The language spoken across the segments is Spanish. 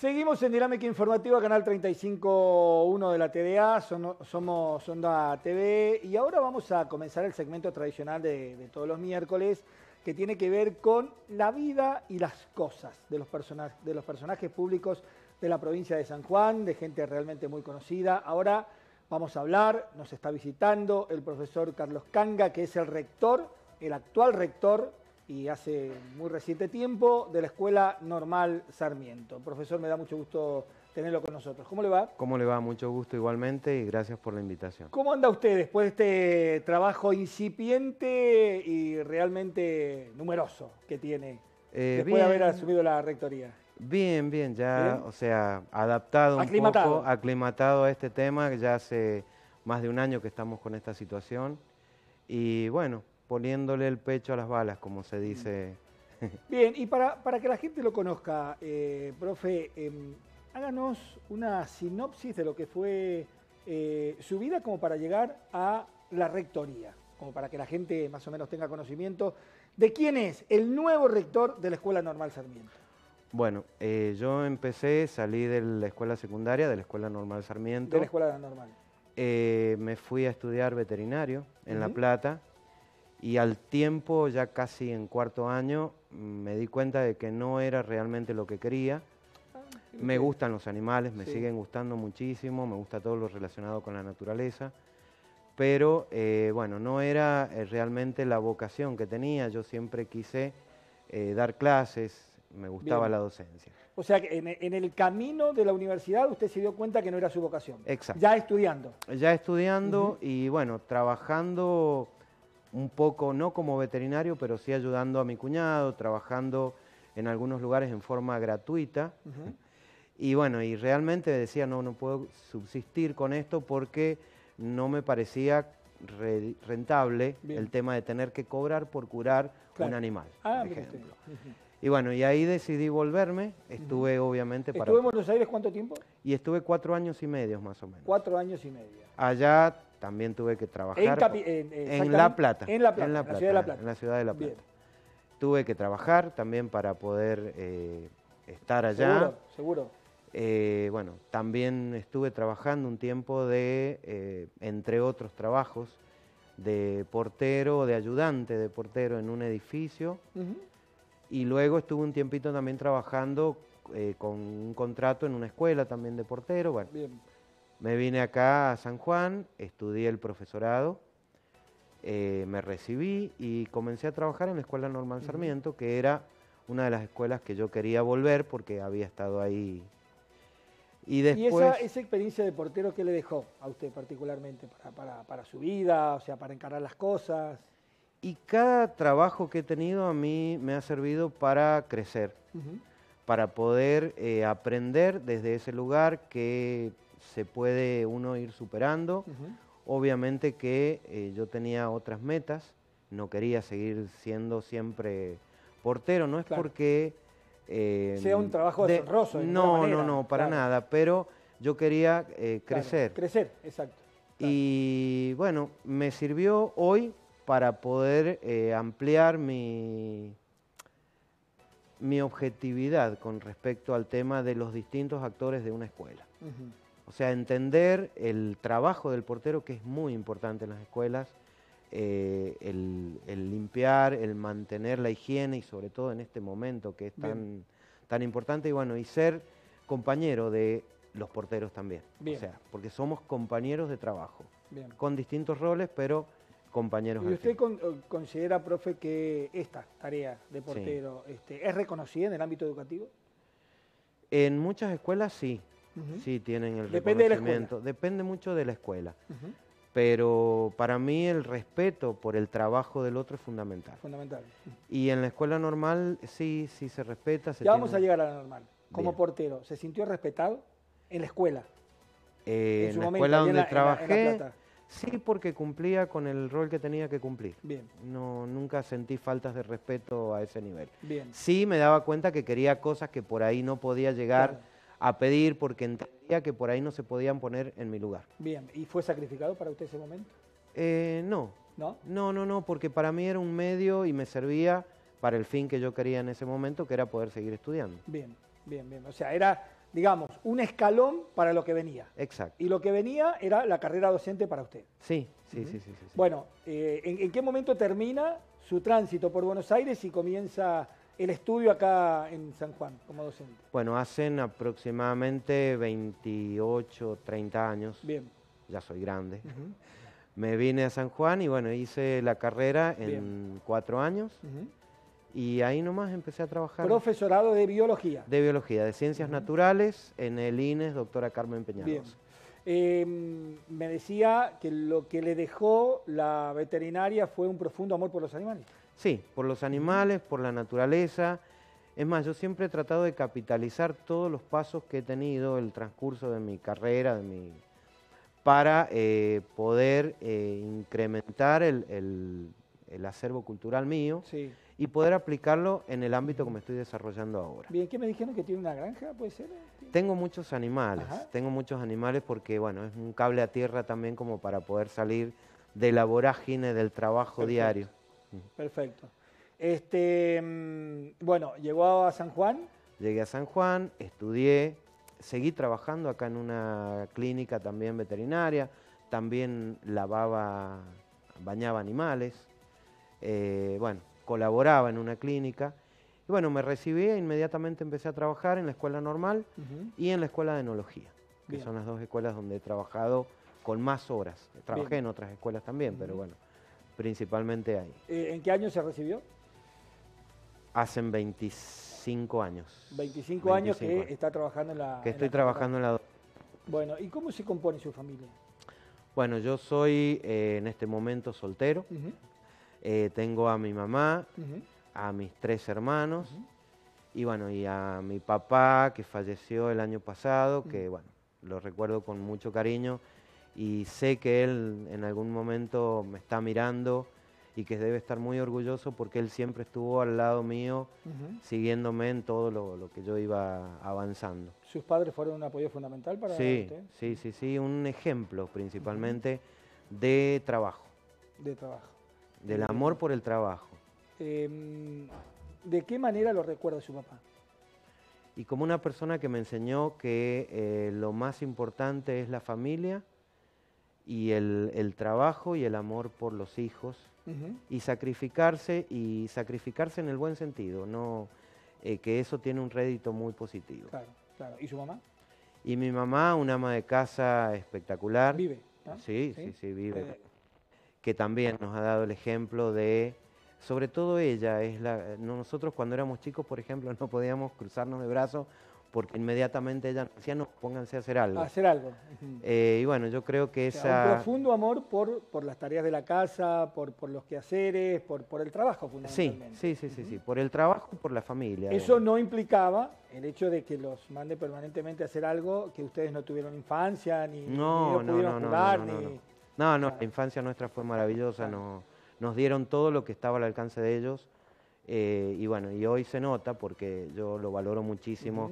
Seguimos en Dinámica Informativa, canal 35.1 de la TDA, somos Onda TV y ahora vamos a comenzar el segmento tradicional de, todos los miércoles que tiene que ver con la vida y las cosas de los, de los personajes públicos de la provincia de San Juan, de gente realmente muy conocida. Ahora vamos a hablar, nos está visitando el profesor Carlos Canga, que es el rector, el actual rector y hace muy reciente tiempo de la Escuela Normal Sarmiento. Profesor, me da mucho gusto tenerlo con nosotros. ¿Cómo le va? ¿Cómo le va? Mucho gusto igualmente y gracias por la invitación. ¿Cómo anda usted después de este trabajo incipiente y realmente numeroso que tiene eh, después de haber asumido la rectoría? Bien, bien, ya, o sea, adaptado un poco, aclimatado a este tema, ya hace más de un año que estamos con esta situación y bueno, poniéndole el pecho a las balas, como se dice. Bien, y para, para que la gente lo conozca, eh, profe, em, háganos una sinopsis de lo que fue eh, su vida como para llegar a la rectoría, como para que la gente más o menos tenga conocimiento de quién es el nuevo rector de la Escuela Normal Sarmiento. Bueno, eh, yo empecé, salí de la escuela secundaria, de la Escuela Normal Sarmiento. De la Escuela Normal. me fui a estudiar veterinario en La Plata y al tiempo, ya casi en cuarto año, me di cuenta de que no era realmente lo que quería. Ah, me gustan los animales, me siguen gustando muchísimo, me gusta todo lo relacionado con la naturaleza, pero eh, bueno, no era eh, realmente la vocación que tenía, yo siempre quise eh, dar clases, me gustaba la docencia. O sea, que en, el camino de la universidad usted se dio cuenta que no era su vocación. Exacto. Ya estudiando. Ya estudiando y bueno, trabajando un poco, no como veterinario, pero sí ayudando a mi cuñado, trabajando en algunos lugares en forma gratuita. Y bueno, y realmente decía, no, no puedo subsistir con esto porque no me parecía rentable el tema de tener que cobrar por curar un animal, ah, por ejemplo. Y bueno, y ahí decidí volverme, estuve obviamente para... ¿Estuve en Buenos Aires cuánto tiempo? Y estuve cuatro años y medio más o menos. Cuatro años y medio. Allá también tuve que trabajar en, La Plata. En La Plata, en la, ciudad de La Plata. En la ciudad de La Plata. Tuve que trabajar también para poder eh, estar allá. Seguro, seguro. Eh, bueno, también estuve trabajando un tiempo de, eh, entre otros trabajos, de portero, de ayudante de portero en un edificio. Y luego estuve un tiempito también trabajando con un contrato en una escuela también de portero. Bueno, Bien. Me vine acá a San Juan, estudié el profesorado, eh, me recibí y comencé a trabajar en la Escuela Normal Sarmiento, que era una de las escuelas que yo quería volver porque había estado ahí. Y, después, esa, experiencia de portero qué le dejó a usted particularmente para, su vida, o sea, para encarar las cosas? Y cada trabajo que he tenido a mí me ha servido para crecer, para poder eh, aprender desde ese lugar que se puede uno ir superando. Obviamente que eh, yo tenía otras metas, no quería seguir siendo siempre portero, no es porque... Eh, sea un trabajo de, No, no, no, para nada, pero yo quería eh, crecer. crecer, exacto. Y bueno, me sirvió hoy para poder ampliar mi, mi objetividad con respecto al tema de los distintos actores de una escuela. O sea, entender el trabajo del portero, que es muy importante en las escuelas, eh, el, limpiar, el mantener la higiene y sobre todo en este momento que es tan, tan importante, y bueno, y ser compañero de los porteros también. O sea, porque somos compañeros de trabajo, con distintos roles, pero compañeros. ¿Y usted eh, considera, profe, que esta tarea de portero este, es reconocida en el ámbito educativo? En muchas escuelas sí, Sí, tienen el Depende reconocimiento. Depende mucho de la escuela. Pero para mí el respeto por el trabajo del otro es fundamental. Fundamental. Y en la escuela normal sí, sí se respeta. ya vamos a llegar a la normal. Como portero, ¿se sintió respetado en la escuela? Eh, en, la escuela donde trabajé, sí, porque cumplía con el rol que tenía que cumplir. Bien. No, nunca sentí faltas de respeto a ese nivel. Bien. Sí me daba cuenta que quería cosas que por ahí no podía llegar a pedir porque entendía que por ahí no se podían poner en mi lugar. Bien, ¿y fue sacrificado para usted ese momento? Eh, no. ¿No? No, no, no, porque para mí era un medio y me servía para el fin que yo quería en ese momento, que era poder seguir estudiando. Bien, bien, bien. O sea, era digamos, un escalón para lo que venía. Exacto. Y lo que venía era la carrera docente para usted. Sí, sí, sí, sí, sí, Bueno, eh, ¿en, qué momento termina su tránsito por Buenos Aires y comienza el estudio acá en San Juan como docente? Bueno, hacen aproximadamente 28, 30 años. Bien. Ya soy grande. Me vine a San Juan y bueno, hice la carrera en cuatro años. Y ahí nomás empecé a trabajar. Profesorado de biología. De biología, de ciencias naturales en el INES, doctora Carmen Peñalos. Bien. Em, me decía que lo que le dejó la veterinaria fue un profundo amor por los animales. Sí, por los animales, por la naturaleza. Es más, yo siempre he tratado de capitalizar todos los pasos que he tenido, el transcurso de mi carrera, de mi, para eh, poder eh, incrementar el, el, acervo cultural mío. Sí y poder aplicarlo en el ámbito que me estoy desarrollando ahora. Bien, ¿qué me dijeron que tiene una granja? ¿Puede ser? Tengo muchos animales, tengo muchos animales porque, bueno, es un cable a tierra también como para poder salir de la vorágine del trabajo diario. Perfecto. Este, mm, bueno, llegó a San Juan. Llegué a San Juan, estudié, seguí trabajando acá en una clínica también veterinaria, también lavaba, bañaba animales. Eh, bueno, colaboraba en una clínica. Y bueno, me recibí e inmediatamente empecé a trabajar en la escuela normal y en la escuela de enología, que son las dos escuelas donde he trabajado con más horas. Trabajé en otras escuelas también, pero bueno, principalmente ahí. Eh, ¿En qué año se recibió? Hacen 25 años. 25, años que está trabajando en la... Que estoy trabajando en la... Bueno, ¿y cómo se compone su familia? Bueno, yo soy eh, en este momento soltero. Eh, tengo a mi mamá, a mis tres hermanos y bueno, y a mi papá que falleció el año pasado, que bueno, lo recuerdo con mucho cariño y sé que él en algún momento me está mirando y que debe estar muy orgulloso porque él siempre estuvo al lado mío, siguiéndome en todo lo, que yo iba avanzando. ¿Sus padres fueron un apoyo fundamental para sí, Sí, sí, sí, un ejemplo principalmente de trabajo. De trabajo. Del amor por el trabajo. Em, ¿De qué manera lo recuerda su papá? Y como una persona que me enseñó que eh, lo más importante es la familia y el, trabajo y el amor por los hijos y sacrificarse y sacrificarse en el buen sentido, no eh, que eso tiene un rédito muy positivo. Claro, claro. ¿Y su mamá? Y mi mamá, una ama de casa espectacular. ¿Vive? Sí, sí, sí, vive. Eh, que también nos ha dado el ejemplo de, sobre todo ella, es la, nosotros cuando éramos chicos, por ejemplo, no podíamos cruzarnos de brazos porque inmediatamente ella decía, no, pónganse a hacer algo. A hacer algo. Eh, y bueno, yo creo que esa... un profundo amor por, por las tareas de la casa, por, por los quehaceres, por, por el trabajo fundamentalmente. Sí, sí, sí, sí, por el trabajo y por la familia. Eso no implicaba el hecho de que los mande permanentemente a hacer algo que ustedes no tuvieron infancia, ni, no, ni no, pudieron no, jugar, ni... No, no, la infancia nuestra fue maravillosa, nos dieron todo lo que estaba al alcance de ellos. Eh, y bueno, y hoy se nota porque yo lo valoro muchísimo.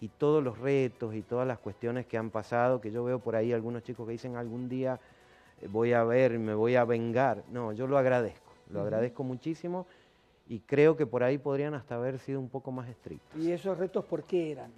Y todos los retos y todas las cuestiones que han pasado, que yo veo por ahí algunos chicos que dicen algún día eh, voy a ver, me voy a vengar. No, yo lo agradezco, lo agradezco muchísimo y creo que por ahí podrían hasta haber sido un poco más estrictos. ¿Y esos retos por qué eran?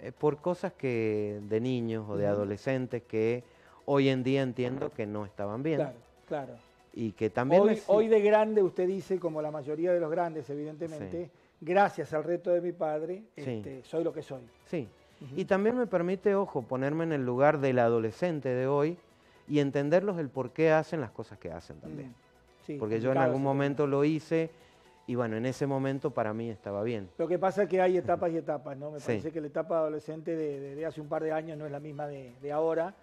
Eh, por cosas que de niños o de adolescentes que hoy en día entiendo que no estaban bien. Claro, claro. Y que también... Hoy, hoy de grande usted dice, como la mayoría de los grandes, evidentemente, gracias al reto de mi padre, este, soy lo que soy. Sí. Y también me permite, ojo, ponerme en el lugar del adolescente de hoy y entenderlos el por qué hacen las cosas que hacen también. Mm, Porque yo en algún momento lo hice y bueno, en ese momento para mí estaba bien. Lo que pasa es que hay etapas y etapas, ¿no? Me parece que la etapa adolescente de, hace un par de años no es la misma de, de ahora.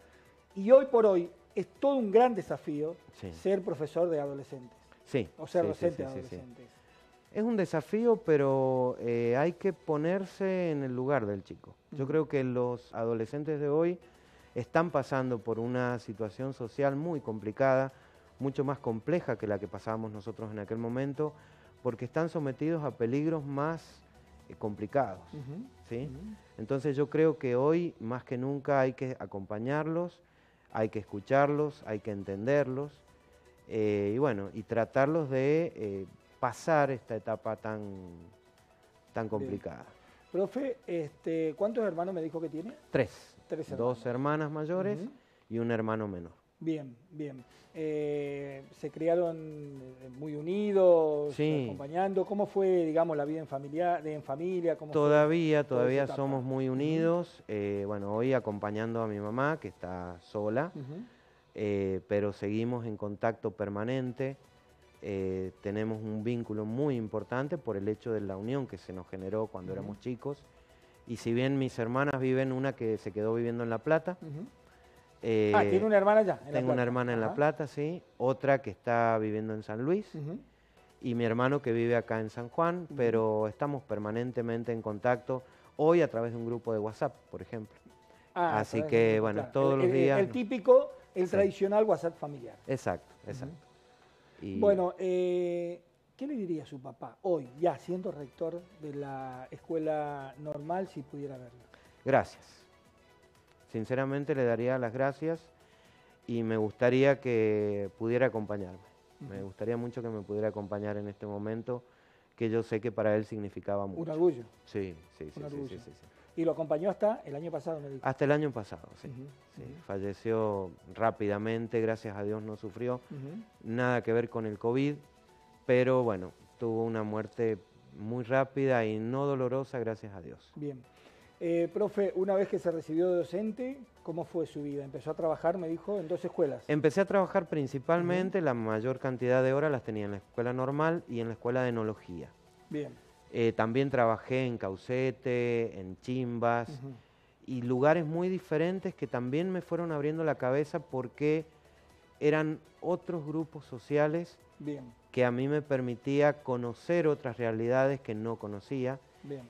Y hoy por hoy es todo un gran desafío ser profesor de adolescentes. Sí. O ser docente de adolescentes. Es un desafío, pero eh, hay que ponerse en el lugar del chico. Yo creo que los adolescentes de hoy están pasando por una situación social muy complicada, mucho más compleja que la que pasábamos nosotros en aquel momento, porque están sometidos a peligros más eh, complicados. ¿sí? Entonces yo creo que hoy, más que nunca, hay que acompañarlos, hay que escucharlos, hay que entenderlos eh, y bueno, y tratarlos de pasar esta etapa tan, tan complicada. Profe, este, ¿cuántos hermanos me dijo que tiene? Tres. Tres Dos hermanas mayores y un hermano menor. Bien, bien. Eh, ¿Se criaron eh, muy unidos, acompañando? ¿Cómo fue, digamos, la vida en familia? En familia todavía, todavía somos muy unidos. Eh, bueno, hoy acompañando a mi mamá, que está sola, pero seguimos en contacto permanente. Tenemos un vínculo muy importante por el hecho de la unión que se nos generó cuando éramos chicos. Y si bien mis hermanas viven, una que se quedó viviendo en La Plata, eh, ah, tiene una hermana ya. tengo una hermana en La Plata, sí. Otra que está viviendo en San Luis. Y mi hermano que vive acá en San Juan, pero estamos permanentemente en contacto. Hoy a través de un grupo de WhatsApp, por ejemplo. Ah, Así que, bueno, todos los días. El, típico, el tradicional WhatsApp familiar. Exacto, exacto. Bueno, eh, ¿qué le diría a su papá hoy, ya siendo rector de la escuela normal, si pudiera verlo? Gracias Sinceramente le daría las gracias y me gustaría que pudiera acompañarme. Me gustaría mucho que me pudiera acompañar en este momento, que yo sé que para él significaba mucho. Un orgullo. Sí, sí, sí, sí, ¿Y lo acompañó hasta el año pasado, me dijo? Hasta el año pasado, sí. Falleció rápidamente, gracias a Dios no sufrió. Nada que ver con el COVID, pero bueno, tuvo una muerte muy rápida y no dolorosa, gracias a Dios. Bien. Eh, profe, una vez que se recibió de docente, ¿cómo fue su vida? Empezó a trabajar, me dijo, en dos escuelas. Empecé a trabajar principalmente, la mayor cantidad de horas las tenía en la escuela normal y en la escuela de enología. Bien. Eh, también trabajé en Caucete, en Chimbas y lugares muy diferentes que también me fueron abriendo la cabeza porque eran otros grupos sociales que a mí me permitía conocer otras realidades que no conocía.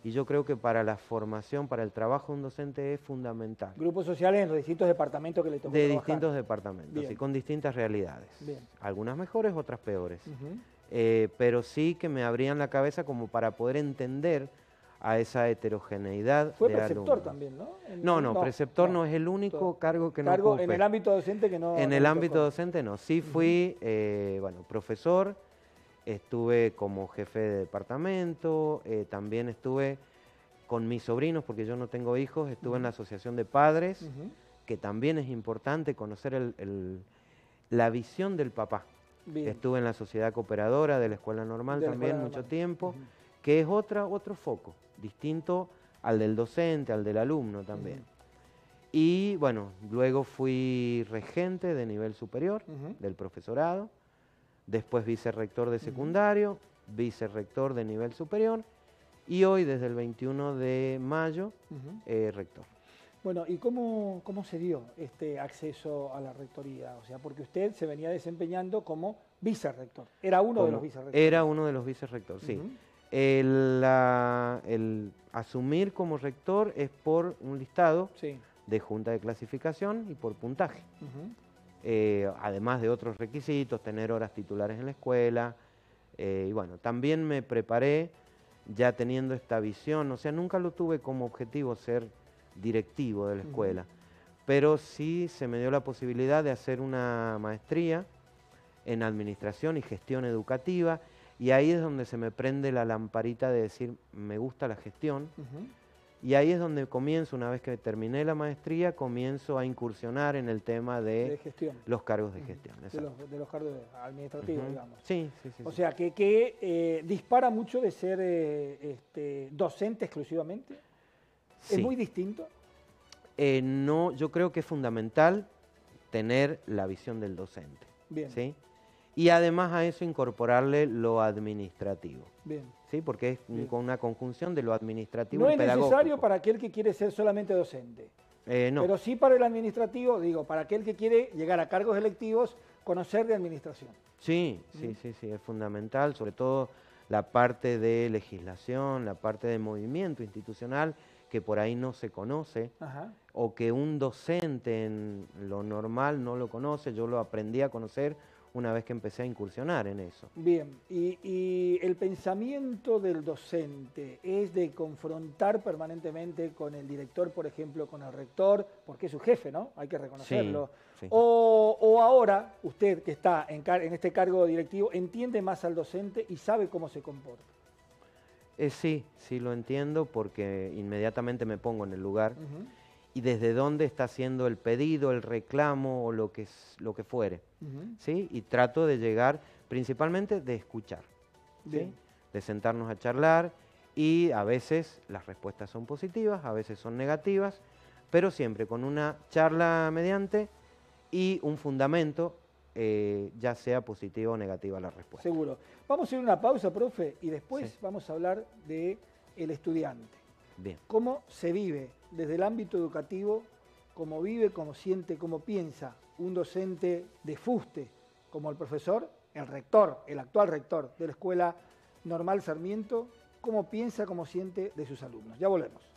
Y yo creo que para la formación, para el trabajo de un docente es fundamental. Grupos sociales en los distintos departamentos que le tocó De distintos departamentos y con distintas realidades. Algunas mejores, otras peores. Eh, pero sí que me abrían la cabeza como para poder entender a esa heterogeneidad Fue preceptor también, ¿no? no, no, preceptor no, es el único cargo que no cargo en el ámbito docente que no... En el ámbito docente no, sí fui, eh, bueno, profesor, estuve como jefe de departamento, eh, también estuve con mis sobrinos, porque yo no tengo hijos, estuve en la asociación de padres, que también es importante conocer la visión del papá. Estuve en la sociedad cooperadora de la escuela normal también mucho tiempo, que es otra, otro foco, distinto al del docente, al del alumno también. Y bueno, luego fui regente de nivel superior del profesorado después vicerrector de secundario, vicerrector de nivel superior y hoy desde el 21 de mayo eh, rector. Bueno, ¿y cómo, cómo se dio este acceso a la rectoría? O sea, porque usted se venía desempeñando como vicerrector. Era uno de los vicerrectores. Era uno de los vicerrectores, sí. el, asumir como rector es por un listado de junta de clasificación y por puntaje. Eh, además de otros requisitos, tener horas titulares en la escuela. Eh, y bueno, también me preparé ya teniendo esta visión, o sea, nunca lo tuve como objetivo ser directivo de la escuela, pero sí se me dio la posibilidad de hacer una maestría en administración y gestión educativa, y ahí es donde se me prende la lamparita de decir, me gusta la gestión, y ahí es donde comienzo, una vez que terminé la maestría, comienzo a incursionar en el tema de, los cargos de gestión. De los, cargos administrativos, digamos. Sí, sí, sí. O sea, que, que eh, dispara mucho de ser eh, este, docente exclusivamente. ¿Es muy distinto? Eh, no, yo creo que es fundamental tener la visión del docente. Bien. ¿sí? Y además a eso incorporarle lo administrativo. Bien. ¿Sí? Porque es con una conjunción de lo administrativo y pedagógico. No es necesario para aquel que quiere ser solamente docente. Eh, no. Pero sí para el administrativo, digo, para aquel que quiere llegar a cargos electivos, conocer de administración. Sí, sí, sí, sí, es fundamental, sobre todo la parte de legislación, la parte de movimiento institucional, que por ahí no se conoce, o que un docente en lo normal no lo conoce, yo lo aprendí a conocer una vez que empecé a incursionar en eso. Bien, y, el pensamiento del docente es de confrontar permanentemente con el director, por ejemplo, con el rector, porque es su jefe, ¿no? Hay que reconocerlo. O, ahora, usted que está en, en, este cargo directivo, entiende más al docente y sabe cómo se comporta. Eh, sí, sí lo entiendo porque inmediatamente me pongo en el lugar y desde dónde está haciendo el pedido, el reclamo o lo que, lo que fuere. ¿sí? Y trato de llegar principalmente de escuchar, de sentarnos a charlar y a veces las respuestas son positivas, a veces son negativas, pero siempre con una charla mediante y un fundamento, eh, ya sea positiva o negativa la respuesta. Seguro. Vamos a ir a una pausa, profe, y después vamos a hablar de el estudiante. Bien. ¿Cómo se vive desde el ámbito educativo? ¿Cómo vive, cómo siente, cómo piensa un docente de fuste como el profesor, el rector, el actual rector de la Escuela Normal Sarmiento? ¿Cómo piensa, cómo siente de sus alumnos? Ya volvemos.